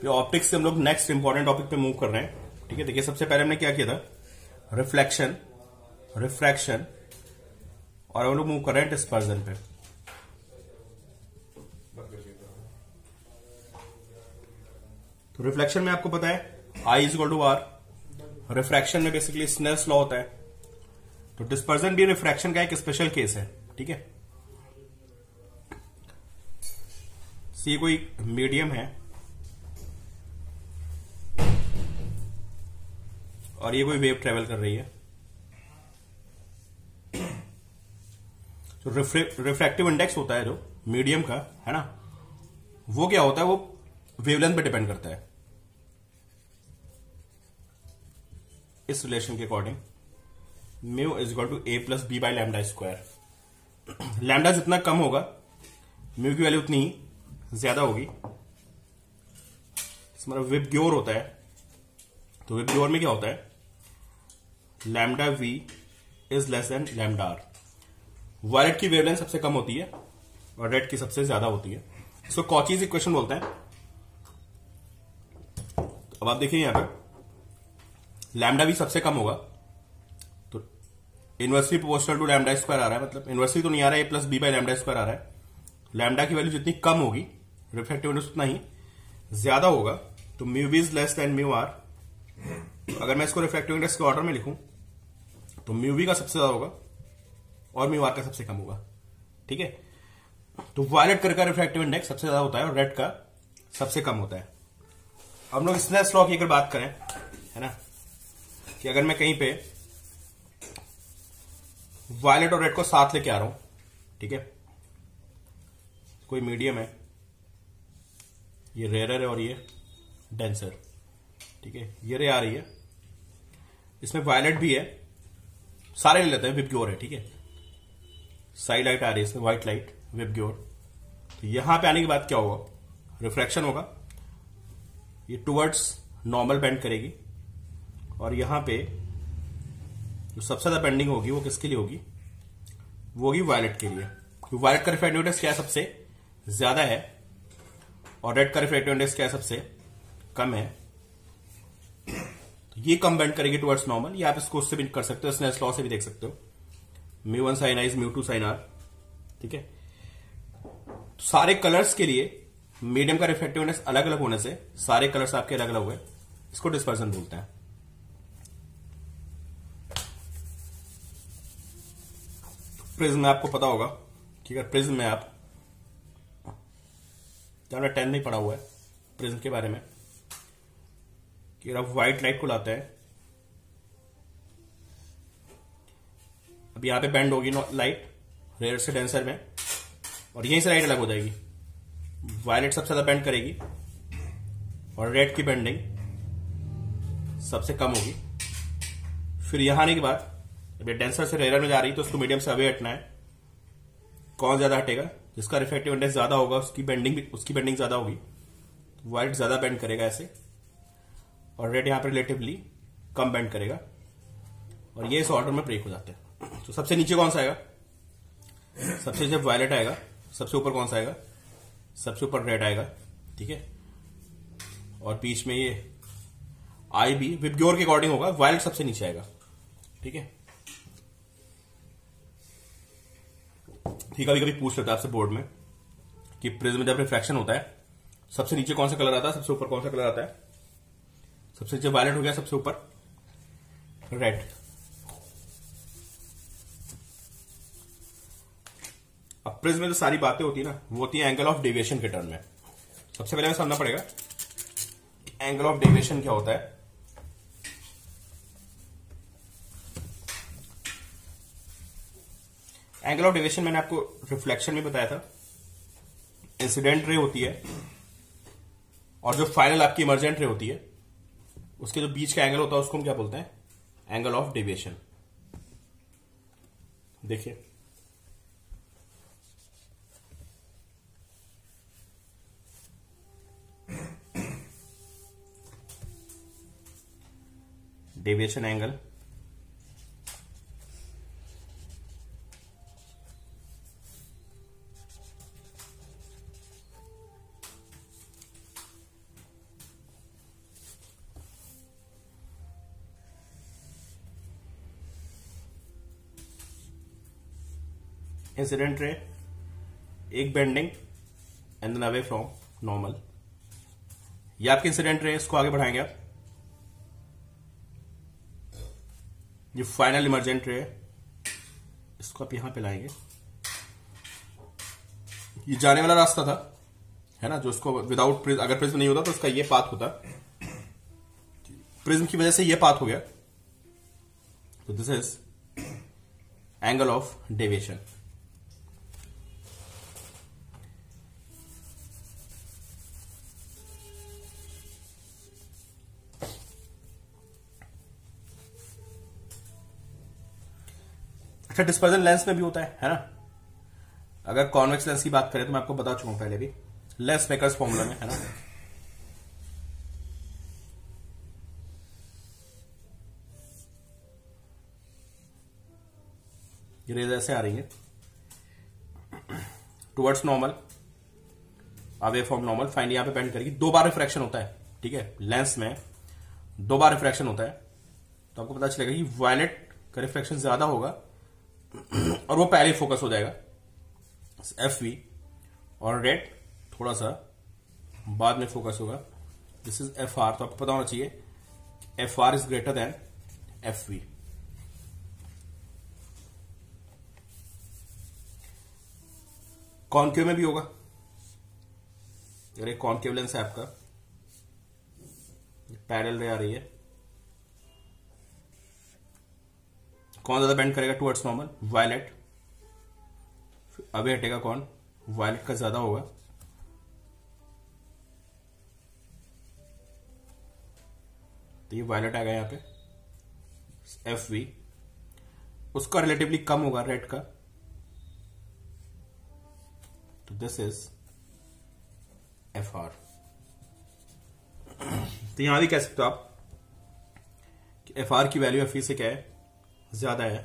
फिर ऑप्टिक्स से हम लोग नेक्स्ट इंपॉर्टेंट टॉपिक पे मूव कर रहे हैं, ठीक है? देखिए, सबसे पहले हमने क्या किया था? रिफ्लेक्शन रिफ्रैक्शन और हम लोग मूव कर रहे हैं डिस्पर्जन पे। तो रिफ्लेक्शन में आपको पता है I is to R refraction में बेसिकली स्नेल्स लॉ होता है। तो डिस्पर्जन भी रिफ्रैक्शन का एक स्पेशल केस है, ठीक है? सी कोई मीडियम है। और ये कोई वेव ट्रेवल कर रही है। तो रिफ्रैक्टिव इंडेक्स होता है जो मीडियम का, है ना? वो क्या होता है? वो वेवलेंथ पे डिपेंड करता है। इस रिलेशन के according mu is equal to A plus B by lambda square lambda जितना कम होगा म्यू की वैल्यू उतनी ही ज़्यादा होगी। मतलब विपग्योर होता है। तो विपग्योर में क्या होता है? Lambda V is less than lambda R violet की वेवलेंथ सबसे कम होती है और रेड की सबसे ज़्यादा होती है। इसको कॉचीज इक्वेशन बोलते हैं। अब आप देखिए यहाँ पर। लैमडा भी सबसे कम होगा। तो inversely proportional to lambda square आ रहा है मतलब इनवर्सली तो नहीं आ रहा है A plus B by lambda square आ रहा है। लैमडा की वैल्यू जितनी कम होगी रिफ्लेक्टिव इंडेक्स उतना ही ज़्यादा होगा। तो mu B is less than mu R अगर मैं इसको रिफ्लेक्टिव इंडेक्स के ऑर्डर में लिखूं तो म्यू वी का सबसे ज़्यादा होगा और म्यू आर का सबसे कम होगा। ठीक है? तो वायलेट कर का रिफ्लेक्टिव इंडेक्स सबसे ज़्यादा होता है और रेड का सबसे कम होता है। हम लोग स्नेस लॉ की अगर बात करें, है ना? कि अगर मैं कहीं पे वायलेट और रेड को साथ लेके आ रहा हूँ, ठीक है? कोई मीडियम है। ये रेयर है और ये डेंसर ठीक है? ये रे आ रही है। इसमें वायलेट भी है सारे ले लेते हैं विपग्योर है, ठीक है? साइड लाइट आ रही है इसमें व्हाइट लाइट विपग्योर तो यहाँ पे आने के बाद क्या होगा? रिफ्रैक्शन होगा। ये टुवर्ड्स नॉर्मल बेंड करेगी। और यहाँ पे जो सबसे ज़्यादा बेंडिंग होगी, वो किसके लिए होगी? वो होगी वायलेट के लिए। क्योंकि वायलेट का रिफ्रैक्टिव इंडेक्स क्या सबसे? ज़्यादा है। और रेड का रिफ्रैक्टिव इंडेक्स क्या सबसे? कम है। तो ये कम बेंड करेगी टुवर्ड्स नॉर्मल या आप इसको उससे भी कर सकते हो स्नेस लॉ से भी देख सकते हो। Mu one sine I's mu two sine R ठीक है? तो सारे कलर्स के लिए मीडियम का रिफ्लेक्टिव इंडेक्स अलग अलग होने से सारे कलर्स आपके अलग अलग हुए, इसको डिस्पर्सन बोलते हैं। प्रिज्म में आपको पता होगा ठीक है प्रिज्म में आप टेन नहीं पड़ा हुआ है प्रिज्म के बारे में कि आप व्हाइट लाइट को लाते हैं। अब यहाँ पे बैंड होगी लाइट रेयर से डेंसर में, और यहीं से लाइट अलग हो जाएगी। वायलेट सबसे ज़्यादा बेंड करेगी, और रेड की बेंडिंग सबसे कम होगी। फिर यहाँ आने के बाद, जब ये डेंसर से रेयर में जा रही है तो उसको मीडियम से अवे हटना है। कौन ज़्यादा हटेगा? जिसका रिफ्लेक्टिव इंडेक्स ज़्यादा होगा, उसकी बेंडिंग उसकी बेंडिंग ज़्यादा होगी। तो वाइट ज़्यादा बेंड करेगा ऐसे। और रेड यहाँ पर रिलेटिवली कम बैंड करेगा। और ये इस ऑर्डर में ब्रेक हो जाते हैं। तो सबसे नीचे कौन सा आएगा? सबसे जब वायलेट आएगा, सबसे ऊपर कौन सा आएगा? सबसे ऊपर रेड आएगा, ठीक है? और बीच में ये आई भी विपग्योर के अकॉर्डिंग होगा वायलेट सबसे नीचे आएगा, ठीक है? ठीक कभी कभी पूछ लेता है आपसे बोर्ड में कि प्रिज्म जब रिफ्रैक्शन होता है, सबसे नीचे कौन सा कलर आता है, सबसे ऊपर कौन सा कलर आता है? सबसे जो वायलेट हो गया सबसे ऊपर। रेड अब प्रिज्म में जो सारी बातें होती है ना, वो होती है एंगल ऑफ़ डेविएशन के टर्म में। सबसे पहले हमें समझना पड़ेगा एंगल ऑफ़ डेविएशन क्या होता है। एंगल ऑफ़ डेविएशन मैंने आपको रिफ्लेक्शन में बताया था। इंसिडेंट रे होती है। और जो फाइनल आपकी इमरजेंट रे होती है उसके जो बीच का एंगल होता है, उसको हम क्या बोलते हैं? एंगल ऑफ़ डेविएशन देखिए। डेविएशन एंगल इंसिडेंट रे एक bending and then away from normal ये आपके इंसिडेंट रे इसको आगे बढ़ाएँगे आप। ये फाइनल इमरजेंट रे इसको आप यहाँ पे लाएँगे। ये जाने वाला रास्ता था, है ना, जो उसको विदाउट प्रिज्म अगर प्रिज्म नहीं होता तो उसका ये पाथ होता। प्रिज्म की वजह से ये पाथ हो गया। तो this is angle of deviation अच्छा डिस्पर्जन लेंस में भी होता है है ना? अगर कॉन्वेक्स लेंस की बात करें तो मैं आपको बता चुका हूँ पहले भी। लेंस मेकर्स फॉर्मूला में, है ना? ये रेज ऐसे आ रही है। Towards normal away from normal finally यहाँ पे पेंड करेगी। दो बार रिफ्रैक्शन होता है, ठीक है? लेंस में दो बार रिफ्रैक्शन होता है। तो आपको पता चलेगा कि वायलेट का रिफ्रैक्शन ज़्यादा होगा और वो पहले फोकस हो जाएगा। एफ़ वी और रेड थोड़ा सा बाद में फोकस होगा। दिस इज़ एफ़ आर तो आपको पता होना चाहिए F R is greater than F V concave में भी होगा। अरे कॉन्केव लेंस है आपका। पैरल रे आ रही है। कौन ज़्यादा बेंड करेगा टुवर्ड्स नॉर्मल वायलेट अभी हटेगा कौन? वायलेट का ज़्यादा होगा। तो ये वायलेट आएगा यहाँ पे। एफ़ वी उसका रिलेटिवली कम होगा रेड का। तो दिस इज़ एफ़ आर तो यहाँ भी कह सकते हो आप एफ़ आर की वैल्यू एफ़ ई से क्या है? ज़्यादा है।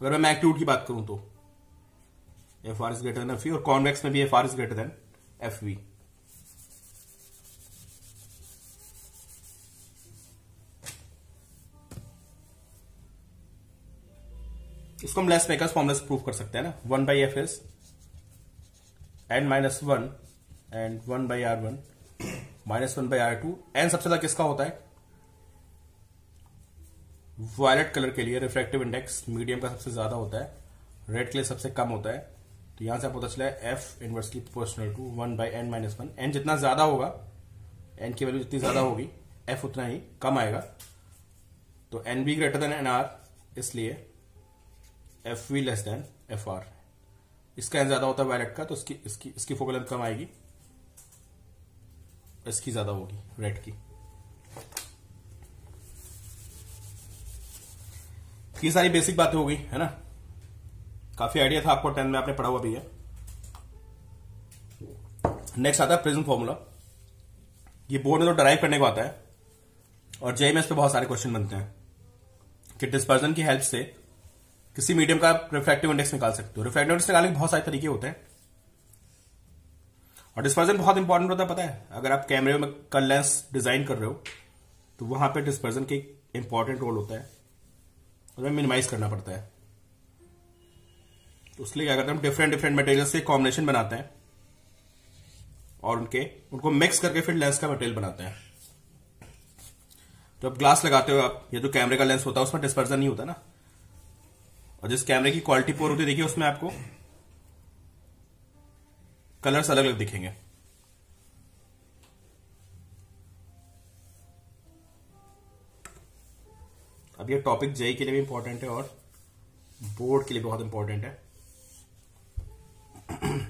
अगर मैं मैग्नीट्यूड की बात करूँ तो। F R is greater than F और कॉन्वेक्स में भी F R is greater than F V इसको हम लेस मेकर्स फॉर्मुला प्रूव कर सकते हैं ना। One by F S N minus one and one by R one minus one by R two N सबसे ज़्यादा किसका होता है? वायलेट कलर के लिए रिफ्रेक्टिव इंडेक्स मीडियम का सबसे ज़्यादा होता है रेड के लिए सबसे कम होता है। तो यहाँ से आपको पता चला है F inversely proportional to one by N minus one N जितना ज़्यादा होगा एन की वैल्यू जितनी ज़्यादा होगी एफ़ उतना ही कम आएगा। तो N B greater than N R इसलिए F V less than F R इसका एन ज़्यादा होता है वायलेट का तो इसकी इसकी इसकी फोकल कम आएगी। इसकी ज़्यादा होगी रेड की। ये सारी बेसिक बातें हो गई, है ना? काफ़ी आइडिया था आपको टेन में, आपने पढ़ा हुआ भी है। नेक्स्ट आता है प्रिज्म फॉर्मूला ये बोर्ड में तो डराइव करने को आता है, और जे में इस पर बहुत सारे क्वेश्चन बनते हैं, कि डिस्पर्जन की हेल्प से किसी मीडियम का आप रिफ्रैक्टिव इंडेक्स निकाल सकते हो। रिफ्रैक्टिव इंडेक्स निकालने के बहुत सारे तरीके होते हैं। और डिस्पर्जन बहुत इंपॉर्टेंट होता है, पता है? अगर आप कैमरे में कल लेंस डिज़ाइन कर रहे हो तो वहाँ पे डिस्पर्जन की इंपॉर्टेंट रोल होता है। उसमें मिनिमाइज करना पड़ता है। तो उसलिए क्या करते हैं, हम डिफरेंट डिफरेंट मटेरियल से कॉम्बिनेशन बनाते हैं और उनके, उनको मिक्स करके फिर लेंस का मटेरियल बनाते हैं। अब ग्लास लगाते हो आप, ये जो कैमरे का लेंस होता है, उसमें डिस्पर्जन नहीं होता ना। और जिस कैमरे की क्वालिटी पोर होती है, देखिए उसमें आपको कलर्स अलग अलग दिखेंगे। अब ये टॉपिक जेई के लिए भी इंपॉर्टेंट है और बोर्ड के लिए बहुत इंपॉर्टेंट है।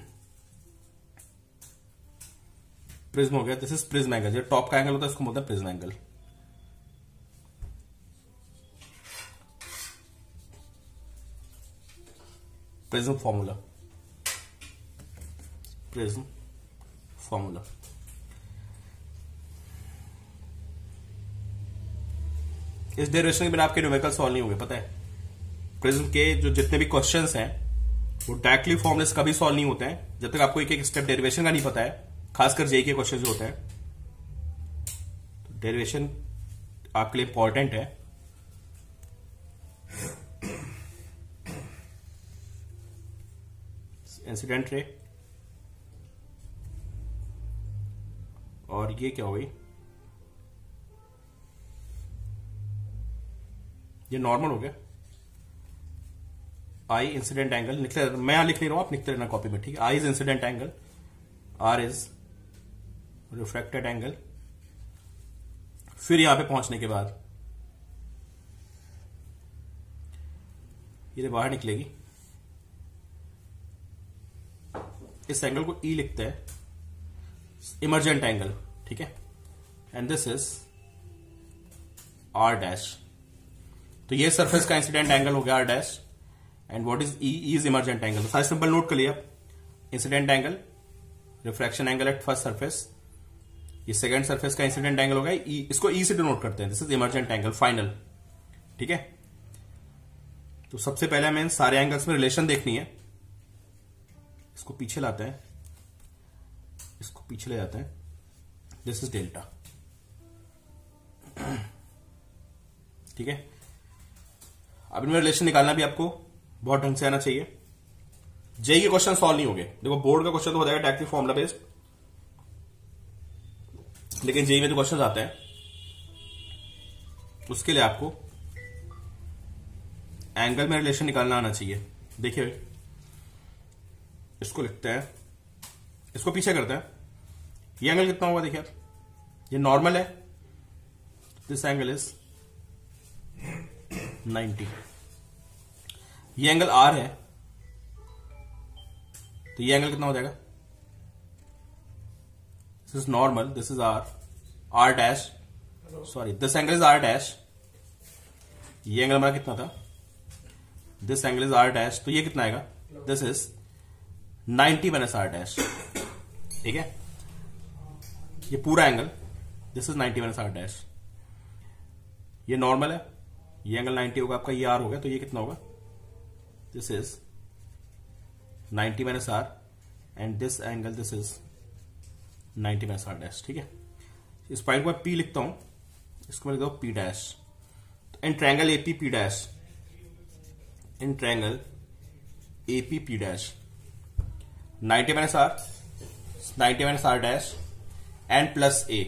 प्रिज्म हो गया दिस इज़ प्रिज्म एंगल जो टॉप का एंगल होता है, इसको बोलते हैं prism angle prism formula prism formula इस डेरिवेशन के बिना आपके न्यूमेरिकल सॉल्व नहीं होंगे, पता है? प्रिज्म के जो जितने भी क्वेश्चन हैं, वो डायरेक्टली फॉर्मुलेस कभी सॉल्व नहीं होते हैं, जब तक आपको एक एक स्टेप डेरिवेशन का नहीं पता है, खासकर जे के क्वेश्चन जो होते हैं। तो डेरिवेशन आपके लिए इंपॉर्टेंट है। इंसिडेंट रे और ये क्या हो ये नॉर्मल हो गया। आई इंसिडेंट एंगल निकले मैं यहाँ लिख नहीं रहा हूँ, आप लिखते रहना कॉपी में ठीक है? I is incident angle R is refracted angle फिर यहाँ पे पहुँचने के बाद, ये बाहर निकलेगी, इस एंगल को ई e लिखते हैं इमरजेंट एंगल ठीक है? And this is R dash तो ये सरफेस का इंसिडेंट एंगल हो गया R dash and what is E is emergent angle सारे सिंपल नोट कर लिया incident angle refraction angle at first surface ये सेकंड सरफेस का इंसिडेंट एंगल होगा ई e, इसको ई e से डिनोट करते हैं. This is emergent angle final ठीक है? तो सबसे पहले हमें सारे एंगल्स में रिलेशन देखनी है. इसको पीछे लाते हैं. इसको पीछे ले जाते हैं. दिस इज़ डेल्टा ठीक है? अब इनमें रिलेशन निकालना भी आपको बहुत ढंग से आना चाहिए। जेई के क्वेश्चन सॉल्व नहीं हो गए देखो बोर्ड का क्वेश्चन तो हो जाएगा डायरेक्टली फॉर्मुला बेस्ड लेकिन जेई में जो क्वेश्चन आते हैं, उसके लिए आपको एंगल में रिलेशन निकालना आना चाहिए। देखिए, इसको लिखते हैं। इसको पीछे करते हैं। ये एंगल कितना होगा देखिए ये नॉर्मल है। दिस एंगल इज़ 90 ये एंगल आर है। तो ये एंगल कितना हो जाएगा? This is normal this is R R dash sorry this angle is R dash ये एंगल हमारा कितना था? This angle is R dash तो ये कितना आएगा? This is 90 minus R dash ठीक है? ये पूरा angle this is 90 minus R dash ये नॉर्मल है, ये एंगल 90 होगा, आपका ये आर होगा तो ये कितना होगा? This is 90 minus R and this angle this is 90 minus R dash ठीक है? इस पॉइंट को मैं पी लिखता हूँ। इसको मैं लिखता हूँ P dash in triangle A P P dash in triangle A P P dash 90 minus R 90 minus R dash N plus A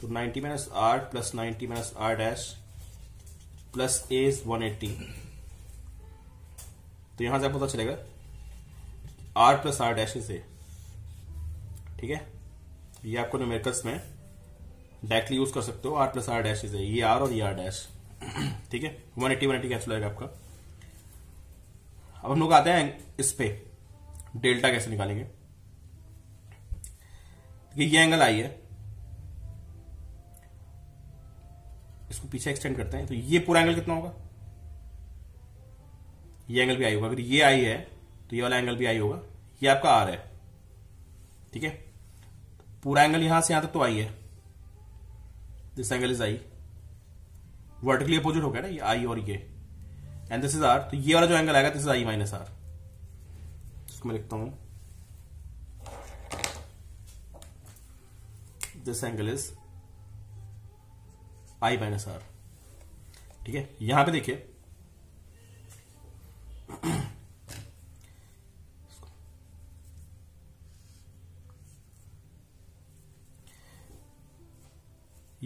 तो 90 minus R plus 90 minus R dash plus A is 180 तो यहाँ से आपको पता चलेगा। R plus R dash is A ठीक है? ये आपको न्यूमेरिकल्स में डायरेक्टली यूज़ कर सकते हो R plus R dash is A ये आर और ये आर डैश ठीक है? One eighty one eighty cancel आपका। अब हम लोग आते हैं इस पे। डेल्टा कैसे निकालेंगे? ये एंगल आई है। इसको पीछे एक्सटेंड करते हैं तो ये पूरा एंगल कितना होगा? ये एंगल भी आई होगा। अगर ये आई है तो ये वाला एंगल भी आई होगा। ये आपका आर है। ठीक है? पूरा एंगल यहाँ से यहाँ तक तो आई है। This angle is I vertically opposite हो गया ना? ये आई और ये। एंड दिस इज़ आर तो ये वाला जो एंगल आएगा this is I minus R इसको मैं लिखता हूँ। This angle is I minus R ठीक है? यहाँ पे देखिए।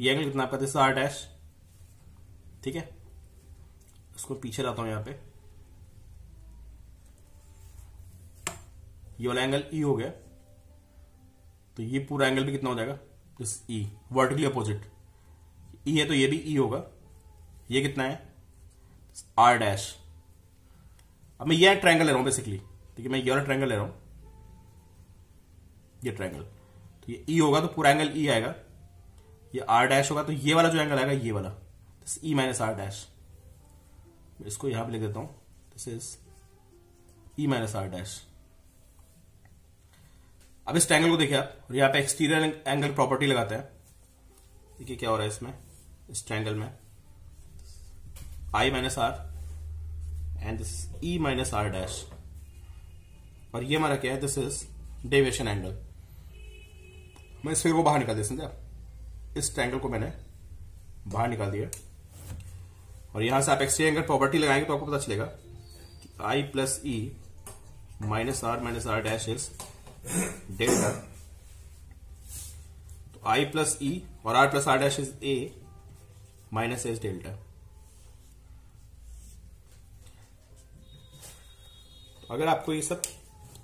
ये एंगल कितना आपका दिस आर डैश ठीक है? इसको पीछे लाता हूँ यहाँ पे। ये वाला एंगल ई हो गया। तो ये पूरा एंगल भी कितना हो जाएगा? This E vertically opposite E है तो ये भी ई e होगा। ये कितना है? आर डैश अब मैं ये ट्रायंगल ले रहा हूँ बेसिकली ठीक है, मैं ये वाला ट्रायंगल ले रहा हूँ। ये ट्रायंगल तो ये ई e होगा तो पूरा एंगल ई आएगा। ये आर डैश होगा तो ये वाला जो एंगल आएगा, ये वाला। This E minus R dash इसको यहाँ पे लिख देता हूँ। This is E minus R dash अब इस ट्रायंगल को देखिए आप, और यहाँ पे एक्सटीरियर एंगल प्रॉपर्टी लगाते हैं। देखिए क्या हो रहा है इसमें, इस ट्रायंगल में। I minus R and this E minus R dash और ये हमारा क्या है? दिस इज़ डेविएशन एंगल मैं इस फिगर को बाहर निकाल दिया समझा इस ट्रायंगल को मैंने बाहर निकाल दिया। और यहाँ से आप एक्सटीरियर एंगल प्रॉपर्टी लगाएँगे तो आपको पता चलेगा कि I plus E minus R minus R dash is delta तो आई प्लस ई और R plus R dash is A minus edge delta अगर आपको ये सब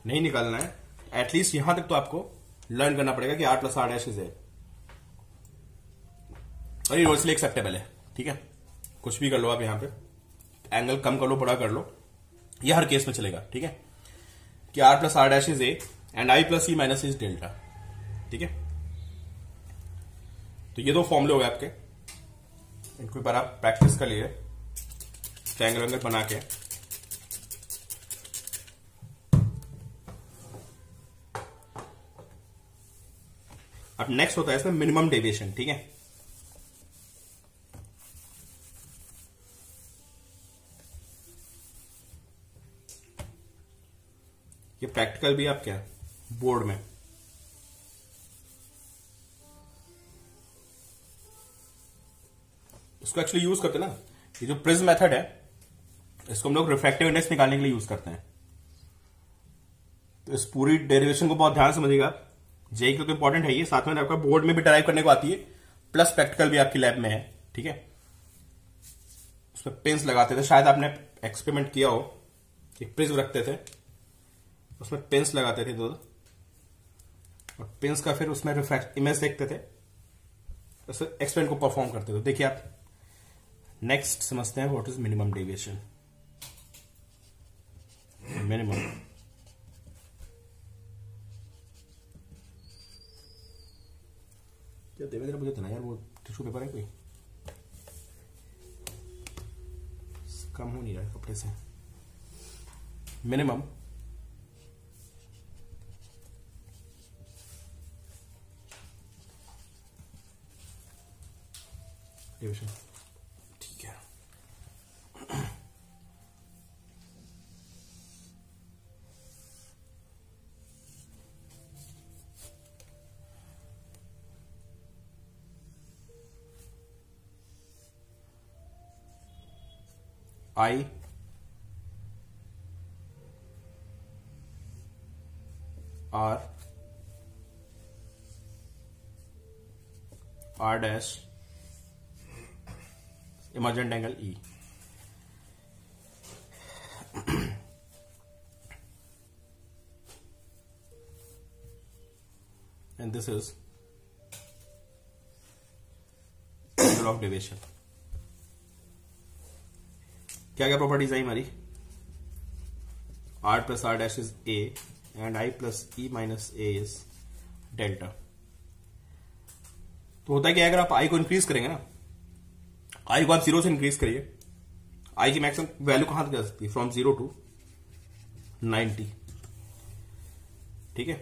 नहीं निकालना है एटलीस्ट यहाँ तक तो आपको लर्न करना पड़ेगा कि R plus R dash is A और ये रोजली एक्सेप्टेबल है, ठीक है? कुछ भी कर लो आप यहाँ पे। एंगल कम कर लो, बड़ा कर लो। ये हर केस में चलेगा, ठीक है? कि R plus R dash is A and I plus E minus is delta ठीक है? तो ये दो फॉर्मुले हो गए आपके। इनको एक बार आप प्रैक्टिस कर लिए। ट्रैंगल वेंगल बना के। अब नेक्स्ट होता है इसमें मिनिमम डेविएशन ठीक है? ये प्रैक्टिकल भी आप क्या बोर्ड में। इसको एक्चुअली यूज़ करते हैं ना? ये जो प्रिज मेथड है, इसको हम लोग रिफ्रैक्टिव इंडेक्स निकालने के लिए यूज़ करते हैं। तो इस पूरी डेरिवेशन को बहुत ध्यान समझिएगा जेई के तो इंपॉर्टेंट है ये। साथ में आपका बोर्ड में भी ड्राइव करने को आती है। प्लस प्रैक्टिकल भी आपकी लैब में है, ठीक है? उसमें पेंस लगाते थे। शायद आपने एक्सपेरिमेंट किया हो एक प्रिज्म रखते थे। उसमें पेंस लगाते थे दो दो। और पेंस का फिर उसमें रिफ्रैक्ट इमेज देखते थे। उसमें एक्सपेरिमेंट को परफॉर्म करते थे। देखिए आप नेक्स्ट समझते हैं what is minimum deviation minimum क्या देवेंद्र मुझे देना यार, वो टिश्यू पेपर है कोई? कम हो नहीं रहा कपड़े से। मिनिमम डिविजन ठीक है। I R R dash emergent angle E and this is angle of deviation. क्या क्या प्रॉपर्टीज़ आई हमारी? R plus R dash is A and I plus E minus A is delta तो होता है क्या अगर आप आई को इंक्रीज करेंगे ना आई को आप ज़ीरो से इंक्रीज करिए। आई की मैक्सिमम वैल्यू कहाँ तक जा सकती है? फ्रॉम ज़ीरो टू नाइन्टी ठीक है?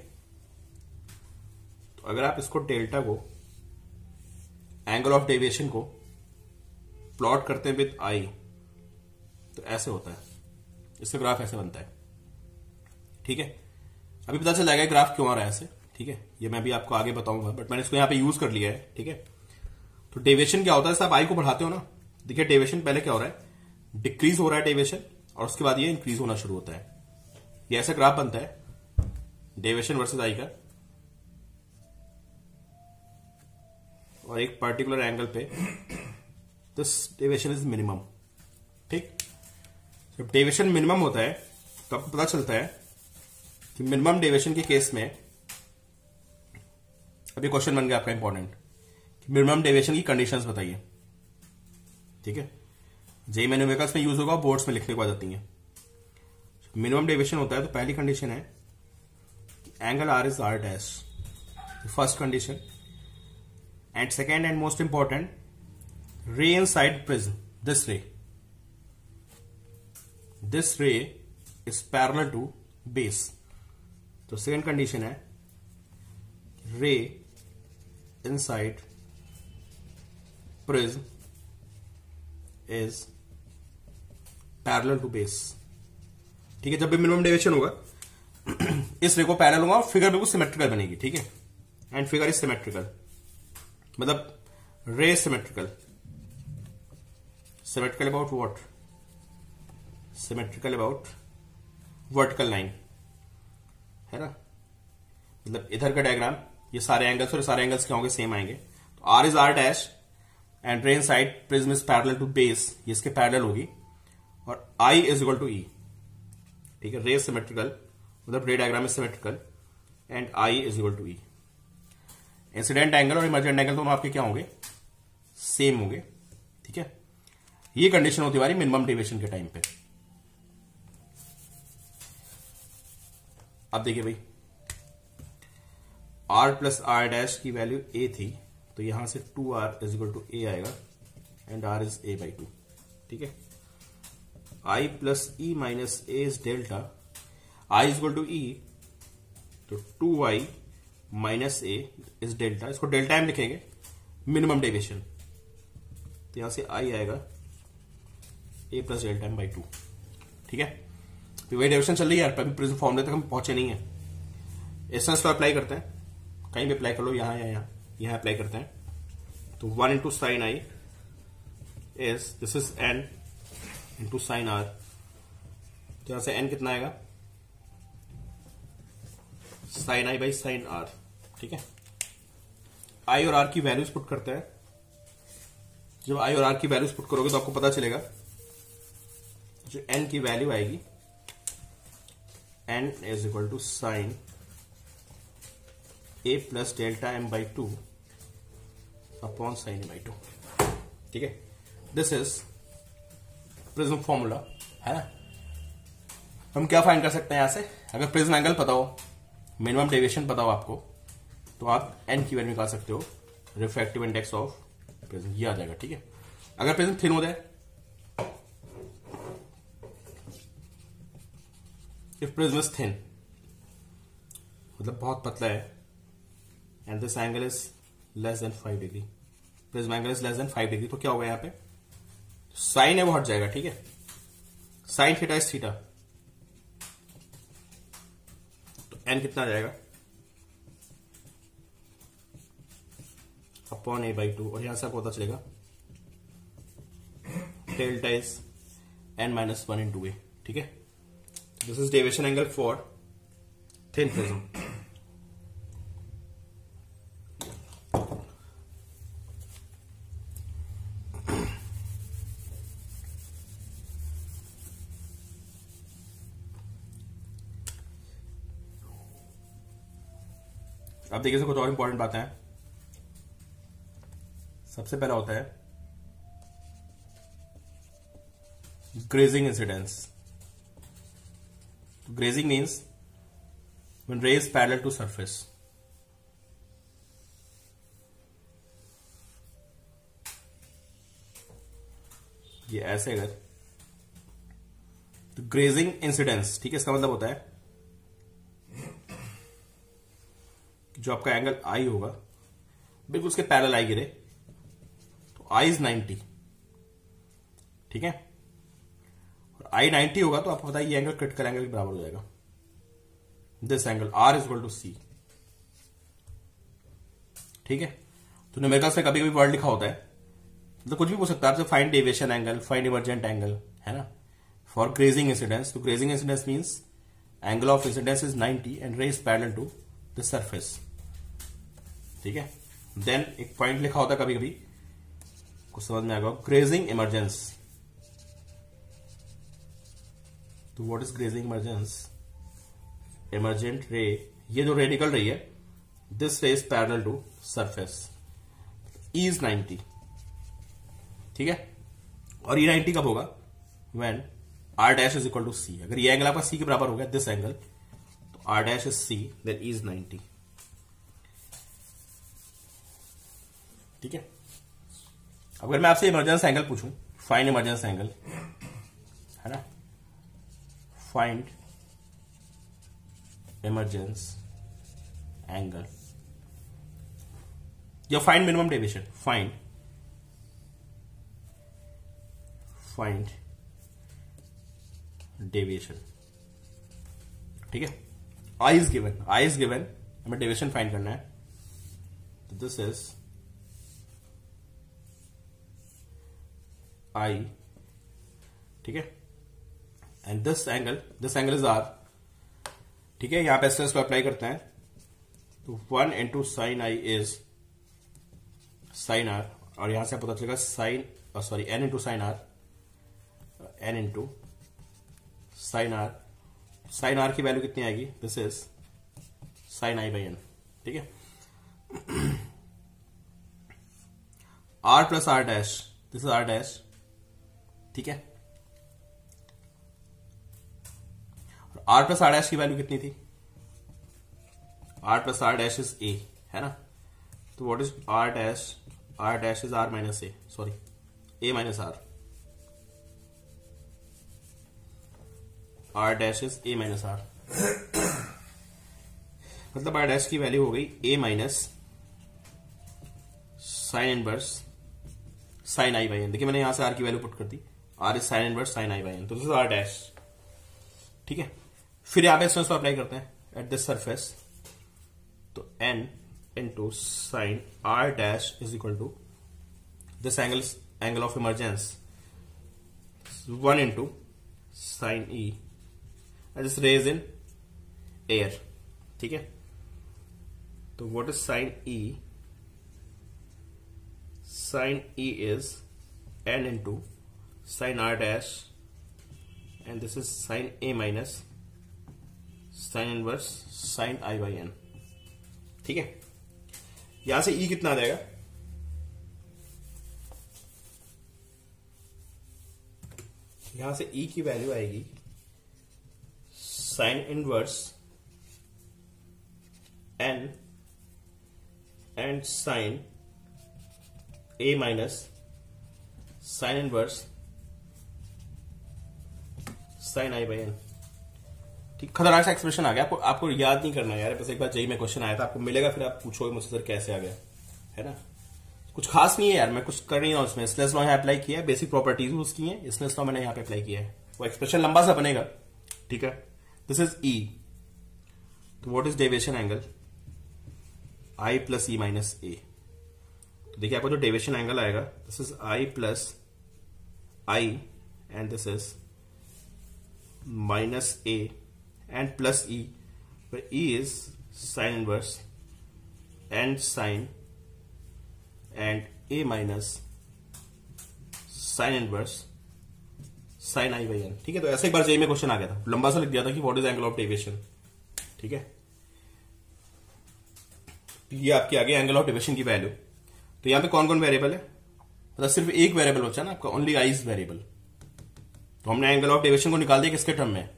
तो अगर आप इसको डेल्टा को एंगल ऑफ़ डेविएशन को प्लॉट करते हैं विद आई तो ऐसे होता है। इसका ग्राफ ऐसे बनता है। ठीक है? अभी पता चल जाएगा ग्राफ क्यों आ रहा है ऐसे। ठीक है? ये मैं भी आपको आगे बताऊँगा बट मैंने इसको यहाँ पे यूज़ कर लिया है। ठीक है? तो डेविएशन क्या होता है? आप आई को बढ़ाते हो ना? देखिए डेविएशन पहले क्या हो रहा है? डिक्रीज हो रहा है डेविएशन और उसके बाद ये इंक्रीज होना शुरू होता है। ये ऐसा ग्राफ बनता है डेविएशन वर्सेज आई का। और एक पर्टिकुलर एंगल पे दिस डेविएशन इज़ मिनिमम ठीक? जब डेविएशन मिनिमम होता है तो आपको पता चलता है कि मिनिमम डेविएशन के केस में, अभी क्वेश्चन बन गया आपका इंपॉर्टेंट मिनिमम डेविएशन की कंडीशंस बताइए। ठीक है? जे मैन्युमेकल्स में यूज़ होगा बोर्ड्स में लिखने को आ जाती है। मिनिमम डेविएशन होता है तो पहली कंडीशन है angle R is R dash first condition and second and most important ray inside prism this ray this ray is parallel to base तो सेकेंड कंडीशन है ray inside prism is parallel to base ठीक है, जब भी minimum deviation होगा, इस रे को पैरेलल होगा और फिगर बिल्कुल सिमेट्रिकल बनेगी, ठीक है? एंड फिगर इज़ सिमेट्रिकल मतलब ray symmetrical symmetrical about what symmetrical about vertical line है ना? मतलब इधर का डायग्राम ये सारे एंगल्स और सारे एंगल्स क्या होंगे? सेम आएँगे। तो R is R dash and ray side prism is parallel to base ये इसके पैरेलल होगी। और I is equal to E ठीक है? रे सिमेट्रिकल मतलब ray diagram is symmetrical and I is equal to E incident angle और emergent angle दोनों आपके क्या होंगे? सेम होंगे। ठीक है? ये कंडीशन होती हमारी मिनिमम डेविएशन के टाइम पे। अब देखिए भाई। आर प्लस आर डैश की वैल्यू ए थी। तो यहाँ से two R is equal to A आएगा and R is A by two ठीक है? I plus E minus A is delta I is equal to E तो two I minus A is delta इसको delta M लिखेंगे minimum deviation तो यहाँ से आई आएगा A plus delta M by two ठीक है? तो वही डेविएशन चल रही है अभी प्रिज्म फॉर्मूले तक हम पहुँचे नहीं है। एसेंस को अप्लाई करते हैं, कहीं भी अप्लाई कर लो, यहाँ या यहाँ। यहाँ अप्लाई करते हैं। तो one into sine I is this is N into sine R तो यहाँ से एन कितना आएगा? Sine I by sine R ठीक है? आई और आर की वैल्यूज़ पुट करते हैं। जब आई और आर की वैल्यूज़ पुट करोगे तो आपको पता चलेगा जो एन की वैल्यू आएगी N is equal to sine A plus delta M by two upon sine by two ठीक है? दिस इज़ प्रिज्म फॉर्मूला है ना? हम क्या फाइंड कर सकते हैं यहाँ से? अगर प्रिज्म एंगल पता हो मिनिमम डेविएशन पता हो आपको तो आप एन की वैल्यू निकाल सकते हो। रिफ्रैक्टिव इंडेक्स ऑफ़ प्रिज्म ये आ जाएगा, ठीक है? अगर प्रिज्म थिन हो जाए इफ़ प्रिज्म इज़ थिन मतलब बहुत पतला है and this angle is less than five degree prism angle is less than five degree तो क्या होगा यहाँ पे? साइन है, वो हट जाएगा, ठीक है? साइन थीटा इज़ थीटा तो एन कितना जाएगा? अपॉन ए बाई टू और यहाँ से आपको पता चलेगा। Delta is N minus one into A ठीक है? This is deviation angle for thin prism. अब देखिए कुछ और इंपॉर्टेंट बातें हैं। सबसे पहला होता है grazing incidence grazing means when rays parallel to surface ये ऐसे अगर तो ग्रेजिंग इंसिडेंस ठीक है, इसका मतलब होता है जो आपका एंगल आई होगा, बिल्कुल उसके पैरल आई गिरे। तो आई इज़ नाइनटी ठीक है? और आई नाइनटी होगा तो आपको पता है ये एंगल क्रिटिकल एंगल के बराबर हो जाएगा। This angle R is to C ठीक है? तो न्यूमेरिकल्स में कभी कभी वर्ड लिखा होता है। तो कुछ भी पूछ सकता है आपसे find deviation angle find emergent angle है ना? फॉर ग्रेजिंग इंसिडेंस तो grazing incidence means angle of incidence is 90 and ray is parallel to the surface ठीक है? देन एक पॉइंट लिखा होता है कभी कभी कुछ समझ में आएगा ग्रेजिंग इमरजेंस तो what is grazing emergence emergent ray ये जो रे निकल रही है this ray is parallel to surface is ninety ठीक है? और ई नाइनटी कब होगा? When R dash is equal to C अगर ये एंगल आपका सी के बराबर हो गया दिस एंगल तो R dash is C then is ninety ठीक है? अगर मैं आपसे इमरजेंस एंगल पूछूँ फाइन इमरजेंस एंगल है ना? फाइंड इमरजेंस एंगल या find minimum deviation find find deviation. ठीक है? I is given I is given हमें डेविएशन फाइंड करना है। तो दिस इज़ आई ठीक है? And this angle this angle is r. ठीक है? यहाँ पे एस को अप्लाई करते हैं। तो one into sine I is sine R और यहाँ से पता चलेगा sine sorry N into sine R N into sine R sine R की वैल्यू कितनी आएगी? This is sine I by N ठीक है? R plus R dash this is R dash ठीक है? आर प्लस आर डैश की value कितनी थी? R plus R dash is A है ना? तो what is R dash R dash is R minus A sorry A minus R R dash is A minus R मतलब are dash की value हो गई A minus sine inverse sine I by N देखिए मैंने यहाँ से are की value put कर दी। R is sine inverse, sine I by N. तो दिस इज़ आर डैश ठीक है? फिर यहाँ पे इसमें अप्लाई करते हैं। एट दिस सरफेस तो N into sine R dash is equal to this angle angle of emergence one into sine E at this rays in air ठीक है? तो what is sine E sine E is N into sine R dash and this is sine A minus sine inverse sine I by N ठीक है? यहाँ से ई e कितना आ जाएगा? यहाँ से ई e की वैल्यू आएगी sine inverse N and sine A minus sine inverse sine I by N ठीक, खतरनाक सा एक्सप्रेशन आ गया। आपको आपको याद नहीं करना यार, बस एक बार जेई में क्वेश्चन आया था, आपको मिलेगा, फिर आप पूछोगे मुझसे, सर, कैसे आ गया? है ना? कुछ खास नहीं है यार, मैं कुछ कर नहीं रहा उसमें। स्लेस लॉ यहाँ अप्लाई किया है बेसिक प्रॉपर्टीज़ उसकी है स्लेस लॉ मैंने यहाँ पे अप्लाई किया है। वो एक्सप्रेशन लंबा सा बनेगा। ठीक है? दिस इज़ ई तो what is deviation angle I plus E minus A तो देखिए, आपको जो डेविएशन एंगल आएगा this is I plus I and this is minus A and plus E E is sine inverse and sine and A minus sine inverse sine I by N ठीक है तो ऐसे एक बार जेई में question आ गया था। लंबा सा लिख दिया था कि what is angle of deviation ठीक है? तो ये आपके आगे एंगल ऑफ़ डेविएशन की वैल्यू तो यहाँ पे कौन कौन वेरिएबल है? मतलब सिर्फ़ एक वेरिएबल बचा ना, आपका ओनली आई इज़ वेरिएबल तो हमने एंगल ऑफ़ डेविएशन को निकाल दिया किसके टर्म में?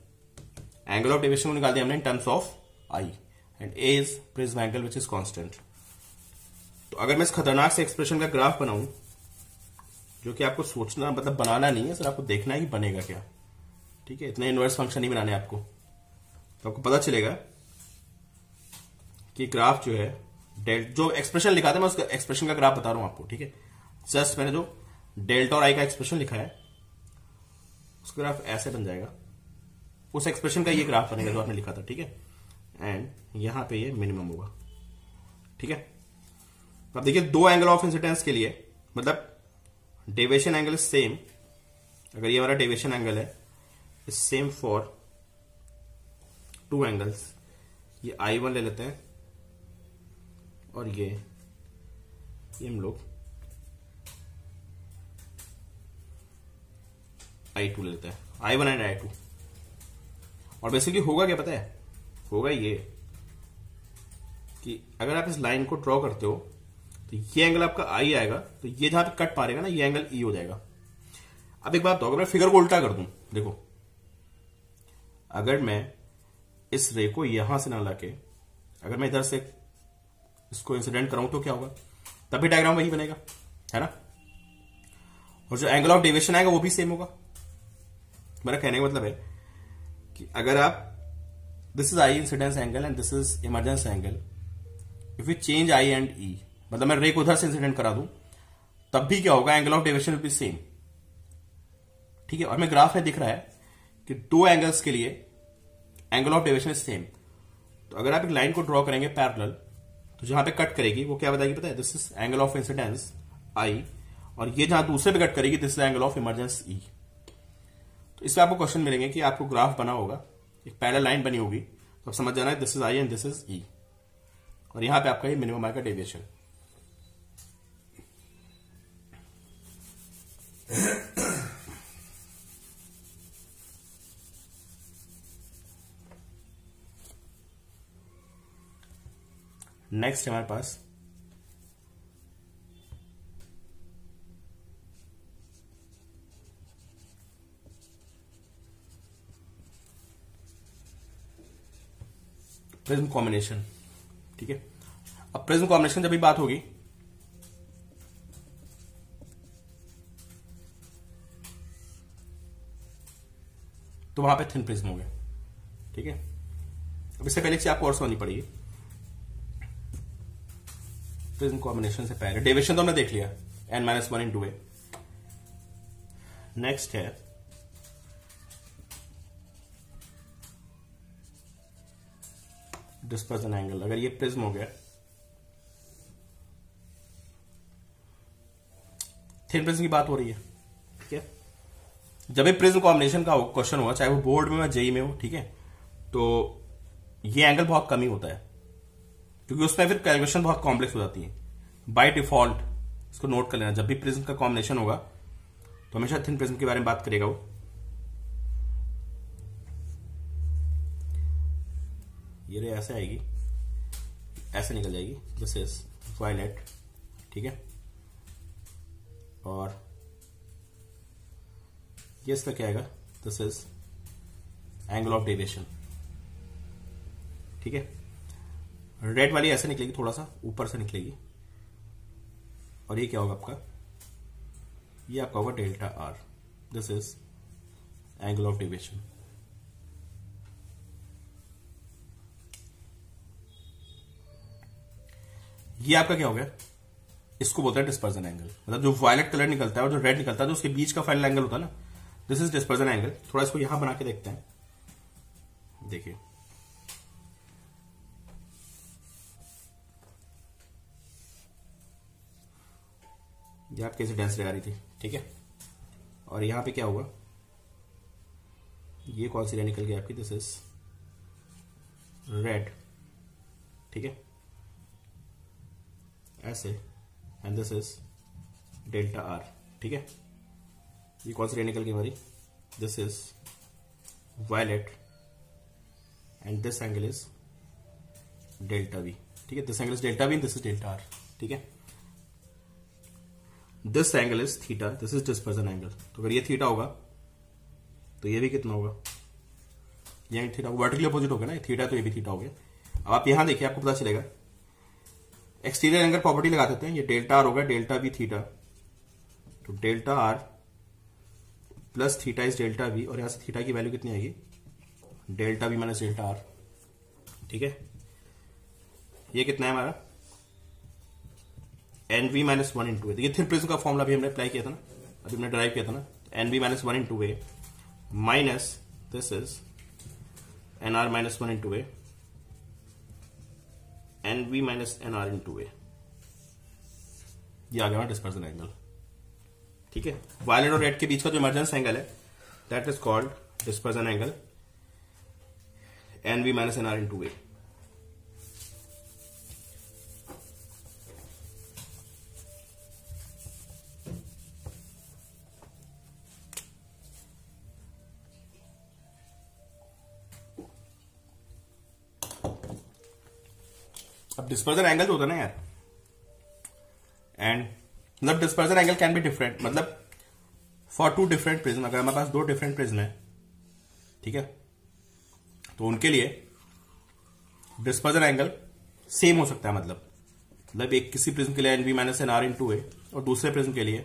एंगल ऑफ़ डेविएशन को निकाल दिया हमने in terms of I and A is prism angle which is constant तो अगर मैं इस खतरनाक से एक्सप्रेशन का ग्राफ बनाऊँ, जो कि आपको सोचना मतलब बनाना नहीं है, सर आपको देखना है कि बनेगा क्या? ठीक है, इतने इनवर्स फ़ंक्शन नहीं बनाने आपको। तो आपको पता चलेगा कि ग्राफ जो है जो एक्सप्रेशन लिखा था, मैं उसका एक्सप्रेशन का ग्राफ बता रहा हूँ आपको, ठीक है? जस्ट मैंने जो डेल्टा और आई का एक्सप्रेशन लिखा है उसका ग्राफ ऐसे बन जाएगा। उस एक्सप्रेशन का ये ग्राफ बनेगा जो आपने लिखा था, ठीक है? एंड यहाँ पे ये मिनिमम होगा। ठीक है? अब देखिए, दो एंगल ऑफ़ इंसिडेंस के लिए मतलब डेविएशन एंगल इज़ सेम अगर ये हमारा डेविएशन एंगल है is same for two angles ये आई वन ले लेते हैं। और ये ये हम लोग आई टू लेते हैं। I one and I two और बेसिकली होगा क्या पता है? होगा ये कि अगर आप इस लाइन को ड्रॉ करते हो तो ये एंगल आपका आई आएगा तो ये जहाँ पे कट पारेगा ना, ये एंगल ई e हो जाएगा। अब एक बात अगर मैं फिगर को उल्टा कर दूँ, देखो। अगर मैं इस रे को यहाँ से ना लाके, अगर मैं इधर से इसको इंसिडेंट कराऊं तो क्या होगा? तभी डायग्राम वही बनेगा, है ना? और जो एंगल ऑफ़ डेविएशन आएगा, वो भी सेम होगा। मेरा कहने का मतलब है कि अगर आप this is I incidence angle and this is emergence angle if you change I and E मतलब मैं रे को उधर से इंसिडेंट करा दूँ, तब भी क्या होगा? Angle of deviation will be same ठीक है? और मैं ग्राफ में दिख रहा है कि दो एंगल्स के लिए angle of deviation is same तो अगर आप एक लाइन को ड्रॉ करेंगे पैरल तो जहाँ पे कट करेगी, वो क्या बताएगी पता है? This is angle of incidence I और ये जहाँ दूसरे पे कट करेगी this is angle of emergence E इसमें आपको क्वेश्चन मिलेंगे कि आपको ग्राफ बना होगा, एक पैरल लाइन बनी होगी। तो अब समझ जाना है this is I and this is E और यहाँ पे आपका ये मिनिमम आएगा डेविएशन नेक्स्ट हमारे पास प्रिज्म कॉम्बिनेशन, ठीक है? अब प्रिज्म कॉम्बिनेशन जब भी बात होगी तो वहाँ पे थिन प्रिज्म हो गया ठीक है? अब इससे पहले आपको और समझनी पड़ेगी। प्रिज्म कॉम्बिनेशन से पहले, डेविएशन तो हमने देख लिया N minus one into A next है डिस्पर्सन एंगल अगर ये प्रिज्म हो गया थिन प्रिज्म की बात हो रही है, ठीक है? जब भी प्रिज्म कॉम्बिनेशन का क्वेश्चन होगा चाहे वो बोर्ड में हो जेई में हो, ठीक है? तो ये एंगल बहुत कम ही होता है, क्योंकि उसमें फिर कैलकुलेशन बहुत कॉम्प्लेक्स हो जाती है। बाय डिफ़ॉल्ट इसको नोट कर लेना। जब भी प्रिज्म का कॉम्बिनेशन होगा तो हमेशा थिन प्रिज्म के बारे में बात करेगा वो। ये रे ऐसे आएगी। ऐसे निकल जाएगी। दिस इज़ वायलेट ठीक है? और ये इसका क्या आएगा? This is angle of deviation ठीक है? रेड वाली ऐसे निकलेगी, थोड़ा सा ऊपर से निकलेगी। और ये क्या होगा आपका? ये आपका होगा delta R this is angle of deviation ये आपका क्या हो गया? इसको बोलते हैं डिस्पर्जन एंगल मतलब जो वायलेट कलर निकलता है और जो रेड निकलता है तो उसके बीच का फाइनल एंगल होता है ना दिस इज़ डिस्पर्जन एंगल थोड़ा इसको यहाँ बना के देखते हैं। देखिए। ये आपकी ऐसी डेंसिटी आ रही थी? ठीक है? और यहाँ पे क्या हुआ? ये कौन सी निकल गई आपकी? दिस इज़ रेड ठीक है? ऐसे and this is delta R ठीक है? ये कौन सी रे निकल गई हमारी? This is violet and this angle is delta V ठीक है? This angle is delta V this is delta R ठीक है? This angle is theta this is dispersion angle तो अगर ये थीटा होगा तो ये भी कितना होगा? ये थीटा वर्टिकली अपोजिट होगा ना? थीटा तो ये भी थीटा हो गया। अब आप यहाँ देखिए, आपको पता चलेगा एक्सटीरियर एंगल प्रॉपर्टी लगा देते हैं। ये डेल्टा आर होगा डेल्टा वी थीटा तो delta R plus theta is delta V और यहाँ से थीटा की वैल्यू कितनी आएगी? Delta V minus delta R ठीक है? ये कितना है हमारा? N V minus one into A ये थिन प्रिज्म का फॉर्मुला भी हमने अप्लाई किया था ना। अभी हमने ड्राइव किया था ना। N V minus one into A minus this is N R minus one into A N V minus N R into A आ गया डिस्पर्सन एंगल ठीक है? वायलेट और रेड के बीच का जो इमरजेंस एंगल है that is called dispersion angle N V minus N R into A dispersion angle तो होता ना यार। एंड मतलब dispersion angle can be different मतलब फॉर टू डिफरेंट प्रिज्म अगर हमारे पास दो डिफरेंट प्रिज्म है, ठीक है? तो उनके लिए डिस्पर्जन एंगल सेम हो सकता है मतलब। मतलब एक किसी प्रिज्म के लिए N V minus N R into A और दूसरे प्रिज्म के लिए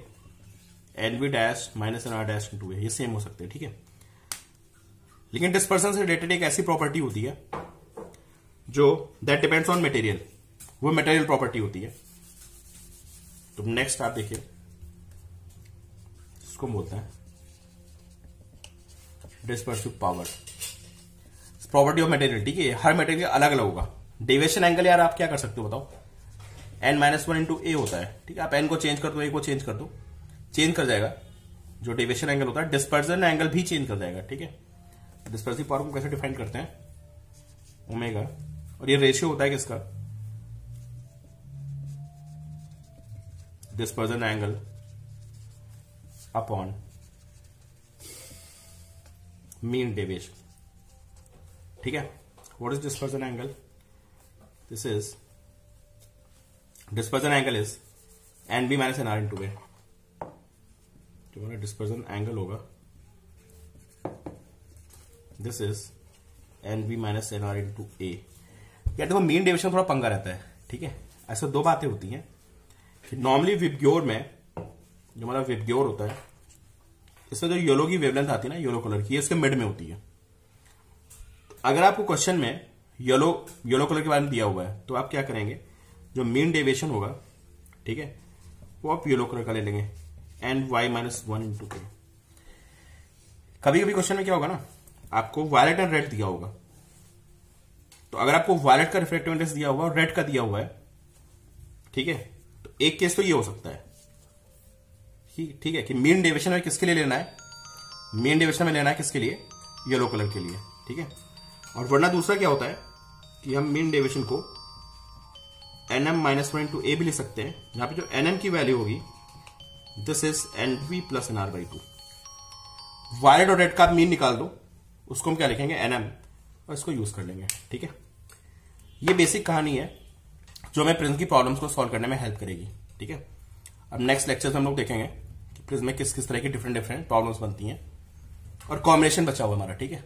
N V dash minus N R dash into A ये सेम हो सकते हैं, ठीक है? लेकिन डिस्पर्सन से रिलेटेड एक ऐसी प्रॉपर्टी होती है जो दैट डिपेंड्स ऑन मटेरियल वो मटेरियल प्रॉपर्टी होती है। तो नेक्स्ट आप देखिए, इसको बोलते हैं dispersive power property of material ठीक है? हर मटेरियल अलग अलग होगा। डेविएशन एंगल यार आप क्या कर सकते हो बताओ? N minus one into A होता है, ठीक है? आप एन को चेंज कर दो ए को चेंज कर दो चेंज कर जाएगा। जो डेविएशन एंगल होता है डिस्पर्जन एंगल भी चेंज कर जाएगा, ठीक है? डिस्पर्सिव पावर को कैसे डिफाइन करते हैं? ओमेगा और ये रेशियो होता है किसका? Dispersion angle upon mean deviation ठीक है? What is dispersion angle this is dispersion angle is N B minus N R into A जो हमारा डिस्पर्जन एंगल होगा this is N B minus N R into A या देखो mean deviation थोड़ा पंगा रहता है, ठीक है? ऐसे दो बातें होती हैं। नॉर्मली विपग्योर में, जो हमारा विपग्योर होता है, इसमें जो येलो की वेवलेंथ आती है ना येलो कलर की, ये इसके मिड में होती है। अगर आपको क्वेश्चन में येलो येलो कलर के बारे में दिया हुआ है तो आप क्या करेंगे? जो मीन डेविएशन होगा, ठीक है, वो आप येलो कलर का ले लेंगे N Y minus one into के कभी कभी क्वेश्चन में क्या होगा ना, आपको वायलेट एंड रेड दिया होगा। तो अगर आपको वायलेट का रिफ्लेक्टिव इंडेक्स दिया हुआ और रेड का दिया हुआ है, ठीक है एक केस तो ये हो सकता है। ठीक है, कि मीन डेविएशन में किसके लिए लेना है? मीन डेविएशन में लेना है किसके लिए? येलो कलर के लिए, ठीक है? और वरना दूसरा क्या होता है? कि हम मीन डेविएशन को N M minus one to A भी लिख सकते हैं। यहाँ पे जो एन एम की वैल्यू होगी this is N V plus N R by two violet और रेड का मीन निकाल दो, उसको हम क्या लिखेंगे? एन एम और इसको यूज़ कर लेंगे, ठीक है? ये बेसिक कहानी है। जो हमें प्रिज्म की प्रॉब्लम्स को सॉल्व करने में हेल्प करेगी, ठीक है? अब नेक्स्ट लेक्चर में हम लोग देखेंगे कि प्रिज्म में किस किस तरह की डिफरेंट डिफरेंट प्रॉब्लम्स बनती हैं और कॉम्बिनेशन बचा हुआ हमारा, ठीक है?